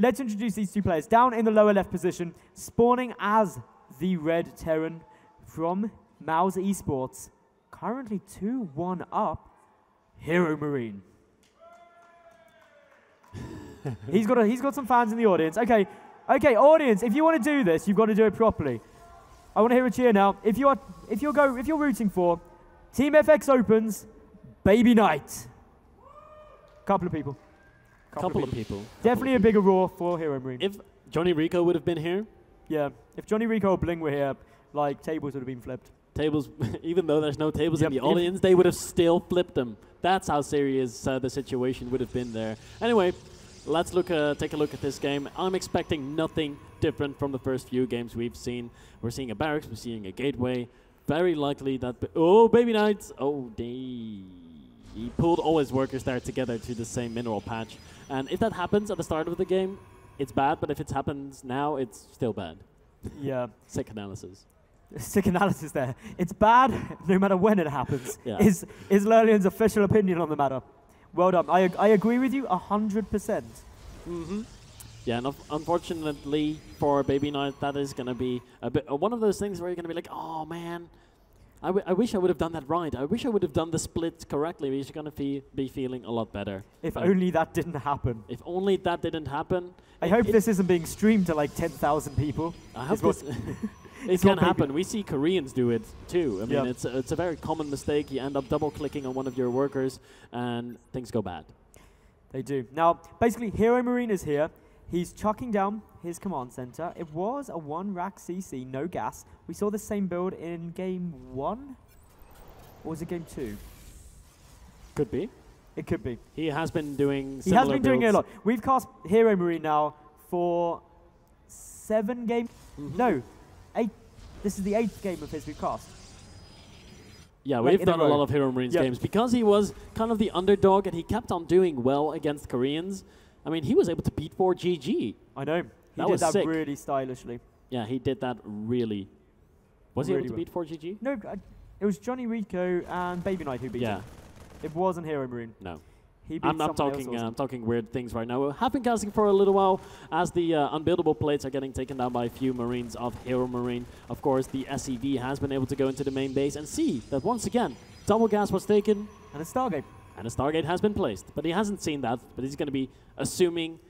let's introduce these two players. Down in the lower left position, spawning as the Red Terran from mousesports. Currently 2-1 up, Hero Marine. he's got a, he's got some fans in the audience. Okay, okay, audience. If you want to do this, you've got to do it properly. I want to hear a cheer now. If you are, if you're go, if you're rooting for Team FX Opens, Baby Knight. Couple of people. Couple, of people. Definitely a bigger roar for Hero Marine. If JonnyREcco would have been here, yeah, if JonnyREcco or Bling were here, like tables would have been flipped. tables, even though there's no tables Yep, in the audience, they would have still flipped them. That's how serious uh, the situation would have been there. Anyway, let's look, uh, take a look at this game. I'm expecting nothing different from the first few games we've seen. We're seeing a barracks, we're seeing a gateway. Very likely that. Oh, Baby Knights! Oh, they. He pulled all his workers there together to the same mineral patch. And if that happens at the start of the game, it's bad, but if it happens now, it's still bad. Yeah, Sick analysis. sick analysis there. It's bad no matter when it happens. Yeah. Is is Lurlian's official opinion on the matter? Well done. I ag- I agree with you hundred percent. Mm-hmm. Yeah, and unfortunately for Baby Knight, that is going to be a bit uh, one of those things where you're going to be like, oh man, I, w- I wish I would have done that right. I wish I would have done the split correctly. We're going to fe- be feeling a lot better. If But only that didn't happen. if only that didn't happen. I hope this isn't being streamed to like ten thousand people. I hope this. it's it can happen. We see Koreans do it too. I mean, Yeah. it's a, it's a very common mistake. You end up double clicking on one of your workers, and things go bad. They do. Now, basically, Hero Marine is here. He's chucking down his command center. It was a one rack CC, no gas. We saw the same build in game one, or was it game two? Could be. It could be. He has been doing. He has been doing it a lot. We've cast Hero Marine now for seven games. Mhm. No, eight. This is the eighth game of his we've cast. Yeah, Like we've a done a row. lot of Hero Marines Yep. games because he was kind of the underdog and he kept on doing well against Koreans. I mean, he was able to beat 4GG. I know. He That did was that sick. really stylishly. Yeah, he did that really. Was he able to beat 4GG? No, I, it was JonnyREcco and Baby Knight who beat Yeah, him. It wasn't Hero Marine. no. He beat I'm not talking. Uh. I'm talking weird things right now. We have been casting for a little while as the uh, unbuildable plates are getting taken down by a few Marines of Hero Marine. Of course, the SCV has been able to go into the main base and see that once again, double gas was taken And a Stargate. And a Stargate has been placed. But he hasn't seen that. But he's going to be assuming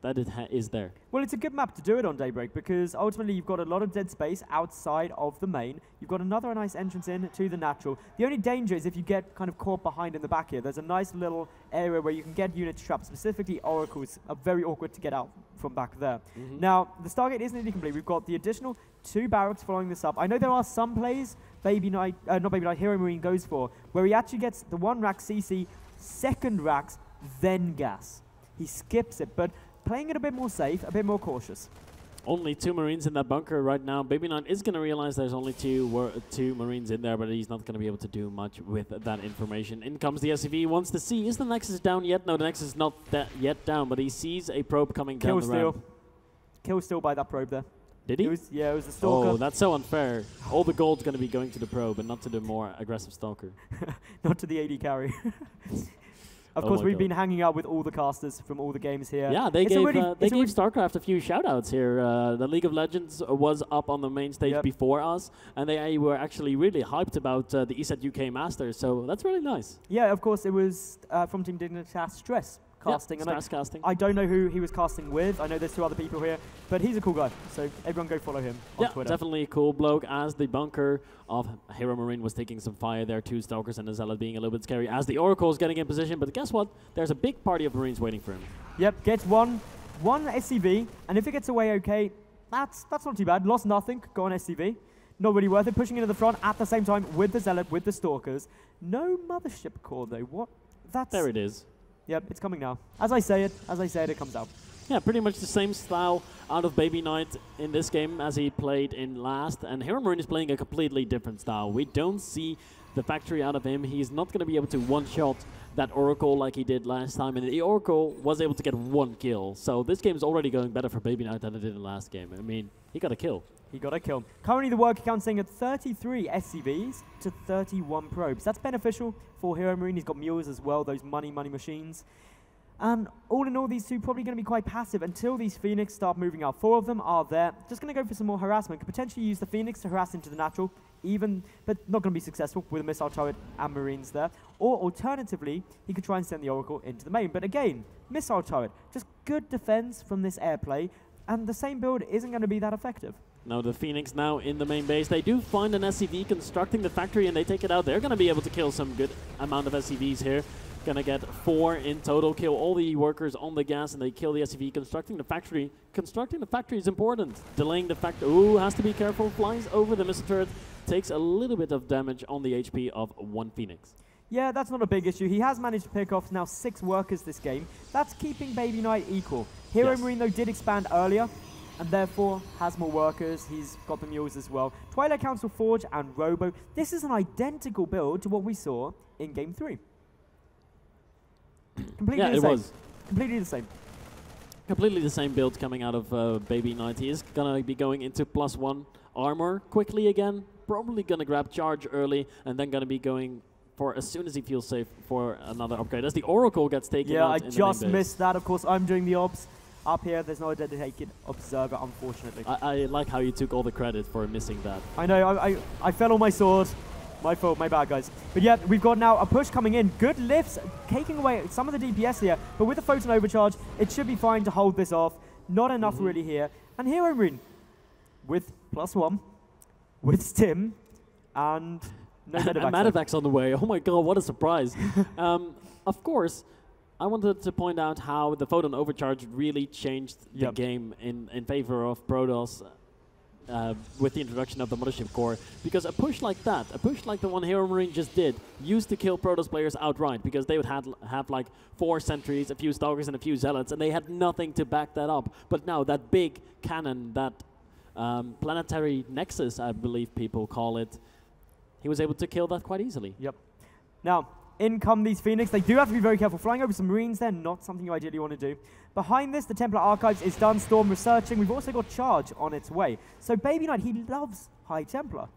that it ha- is there. Well, it's a good map to do it on Daybreak because ultimately you've got a lot of dead space outside of the main. You've got another nice entrance in to the natural. The only danger is if you get kind of caught behind in the back here. There's a nice little area where you can get units trapped. Specifically, oracles are very awkward to get out from back there. Mhm. Now, the Stargate is nearly complete. We've got the additional two barracks following this up. I know there are some plays Baby Knight, uh, not Baby Knight, Hero Marine goes for, where he actually gets the one rack CC, second racks, then gas. He skips it, but playing it a bit more safe, a bit more cautious. Only two Marines in that bunker right now. Baby Knight is going to realize there's only two two Marines in there, but he's not going to be able to do much with that information. In comes the SCV. Wants to see, is the Nexus down yet? No, the Nexus is not that yet down, but he sees a probe coming Kill down the steal. ramp. Kill still by that probe there. Did It he? was, yeah, it was the Stalker. Oh, that's so unfair. All the gold's going to be going to the probe and not to the more aggressive Stalker. not to the AD carry. of Oh course, we've God. been hanging out with all the casters from all the games here. Yeah, they It's gave already- uh, they gave StarCraft a few shoutouts here. Uh, the League of Legends was up on the main stage Yep. before us, and they were actually really hyped about uh, the ESET UK Masters. So that's really nice. Yeah, of course, it was uh, from Team Dignitas Stress casting. Yep, and I, casting. I don't know who he was casting with. I know there's two other people here, but he's a cool guy. So everyone go follow him on yeah, Twitter. definitely a cool bloke. As the bunker of Hero Marine was taking some fire there, two Stalkers and a Zealot being a little bit scary. As the Oracle is getting in position, but guess what? There's a big party of Marines waiting for him. Yep, gets one, one SCV, and if it gets away okay, that's that's not too bad. Lost nothing, go on SCV. Not really worth it. Pushing into the front at the same time with the Zealot, with the Stalkers. No Mothership core though. What? That's There it is. Yep, it's coming now. As I say it, as I say it, it comes out. Yeah, pretty much the same style out of Baby Knight in this game as he played in last. And Hero Marine is playing a completely different style. We don't see the factory out of him. He's not going to be able to one-shot that Oracle like he did last time. And the Oracle was able to get one kill. So this game is already going better for Baby Knight than it did in the last game. I mean, he got a kill. He got a kill. Currently, the work account sitting at 33 SCVs to 31 probes. That's beneficial for Hero Marine. He's got mules as well, those money, money machines. And all in all, these two probably going to be quite passive until these Phoenix start moving out. Four of them are there. Just going to go for some more harassment. Could potentially use the Phoenix to harass into the natural, even, but not going to be successful with a missile turret and Marines there. Or alternatively, he could try and send the Oracle into the main. But again, missile turret, just good defense from this airplay, and the same build isn't going to be that effective. Now the Phoenix now in the main base. They do find an SCV constructing the factory and they take it out. They're going to be able to kill some good amount of SCVs here. Gonna get four in total, kill all the workers on the gas, and they kill the SCV. Constructing the factory. Constructing the factory is important. Delaying the factory. Ooh, has to be careful. Flies over the missile turret. Takes a little bit of damage on the HP of one Phoenix. Yeah, that's not a big issue. He has managed to pick off now six workers this game. That's keeping Baby Knight equal. Hero Yes. Marine, though, did expand earlier, and therefore has more workers. He's got the mules as well. Twilight Council Forge and Robo. This is an identical build to what we saw in Game 3. Completely yeah, the it same. was. Completely the same. Completely the same build coming out of uh, Baby Knight. He is gonna be going into plus one armor quickly again. Probably gonna grab charge early, and then gonna be going for as soon as he feels safe for another upgrade. As the Oracle gets taken Yeah, I just missed that. Of course, I'm doing the ops. Up here, there's no dedicated observer, unfortunately. I, I like how you took all the credit for missing that. I know, I, I, I fell on my sword. My fault, my bad, guys. But yeah, we've got now a push coming in. Good lifts, taking away some of the DPS here. But with the Photon Overcharge, it should be fine to hold this off. Not enough Mhm. really here. And Hero Marine with plus one, with Stim and no and on the way. Oh my god, what a surprise. um, of course, I wanted to point out how the Photon Overcharge really changed the Yep. game in, in favor of Protoss uh, with the introduction of the Mothership Core. Because a push like that, a push like the one Hero Marine just did, used to kill Protoss players outright because they would had, have like four sentries, a few stalkers, and a few zealots, and they had nothing to back that up. But now that big cannon, that um, planetary nexus, I believe people call it, he was able to kill that quite easily. Yep. Now, in come these Phoenix. They do have to be very careful. Flying over some Marines there, not something you ideally want to do. Behind this, the Templar Archives is done. Storm researching. We've also got Charge on its way. So Baby Knight, he loves High Templar.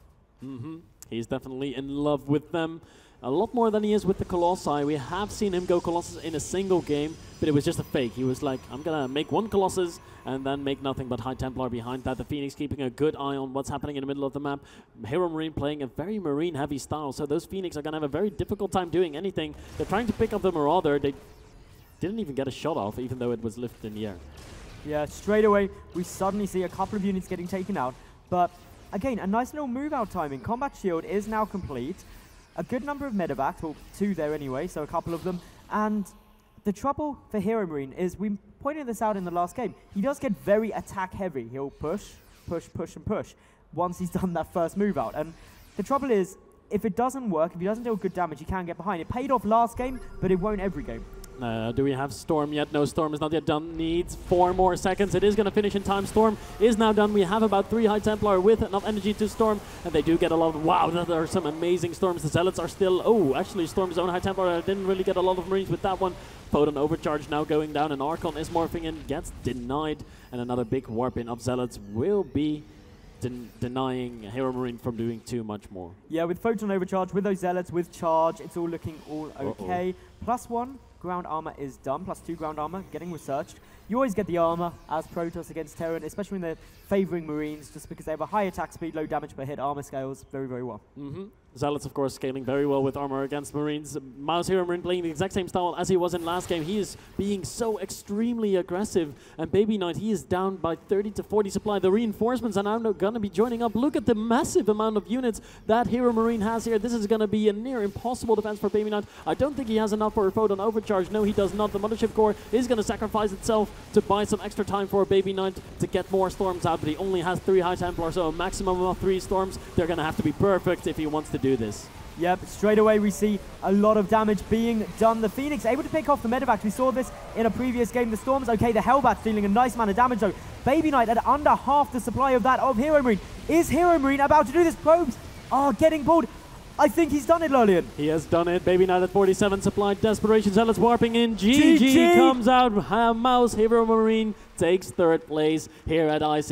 Hmm He's definitely in love with them. A lot more than he is with the Colossi. We have seen him go Colossus in a single game, but it was just a fake. He was like, I'm gonna make one Colossus and then make nothing but High Templar behind that. The Phoenix keeping a good eye on what's happening in the middle of the map. Hero Marine playing a very Marine heavy style, so those Phoenix are gonna have a very difficult time doing anything. They're trying to pick up the Marauder. They didn't even get a shot off, even though it was lifted in the air. Yeah, straight away, we suddenly see a couple of units getting taken out. But again, a nice little move out timing. Combat Shield is now complete. A good number of medevacs, well, two there anyway, so a couple of them. And the trouble for Hero Marine is we pointed this out in the last game. He does get very attack heavy. He'll push, push, push, and push once he's done that first move out. And the trouble is, if it doesn't work, if he doesn't deal good damage, he can get behind. It paid off last game, but it won't every game. Uh, do we have Storm yet? No, Storm is not yet done. Needs four more seconds. It is going to finish in time. Storm is now done. We have about three High Templar with enough energy to Storm, and they do get a lot of. Wow, there are some amazing Storms. The Zealots are still. Oh, actually, Storm's own High Templar uh, didn't really get a lot of Marines with that one. Photon Overcharge now going down, and Archon is morphing in, gets denied, and another big warp in of Zealots will be den- denying Hero Marine from doing too much more. Yeah, with Photon Overcharge, with those Zealots, with Charge, it's all looking all okay. Plus one ground armor is done, plus two ground armor, getting researched. You always get the armor as Protoss against Terran, especially when they're favoring Marines, just because they have a high attack speed, low damage per hit, armor scales very, very well. hmm Zealots, of course, scaling very well with armor against Marines. Mouse Hero Marine playing the exact same style as he was in last game. He is being so extremely aggressive. And Baby Knight, he is down by 30 to 40 supply. The reinforcements are now going to be joining up. Look at the massive amount of units that Hero Marine has here. This is going to be a near impossible defense for Baby Knight. I don't think he has enough for a Photon Overcharge. No, he does not. The Mothership Core is going to sacrifice itself to buy some extra time for Baby Knight to get more storms out. But he only has three High Templars, so a maximum of three storms. They're going to have to be perfect if he wants to do this. Yep, straight away we see a lot of damage being done. The Phoenix able to pick off the medevac. We saw this in a previous game. The Storm's okay. The Hellbat's dealing a nice amount of damage though. Baby Knight at under half the supply of that of Hero Marine. Is Hero Marine about to do this? Probes are getting pulled. I think he's done it, Lolian. He has done it. Baby Knight at 47 supply. Desperation Zealots warping in. GG, GG. comes out. Mouse Hero Marine takes third place here at iSeries.